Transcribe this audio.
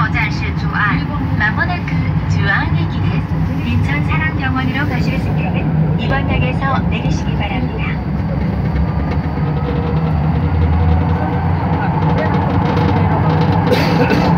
거절시 주안, 마모나크 주안의 길에 인천 사랑병원으로 가실 승객은 2번 역에서 내리시기 바랍니다.